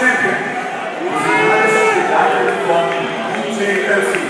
champion, the United States from UJFC.